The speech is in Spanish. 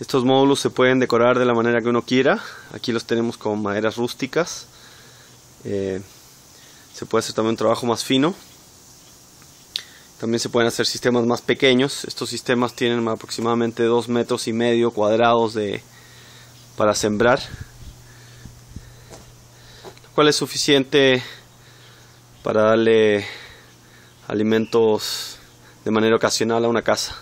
Estos módulos se pueden decorar de la manera que uno quiera. Aquí los tenemos con maderas rústicas. Eh, se puede hacer también un trabajo más fino. También se pueden hacer sistemas más pequeños. Estos sistemas tienen aproximadamente 2 metros y medio cuadrados de, para sembrar. Lo cual es suficiente para darle alimentos de manera ocasional a una casa.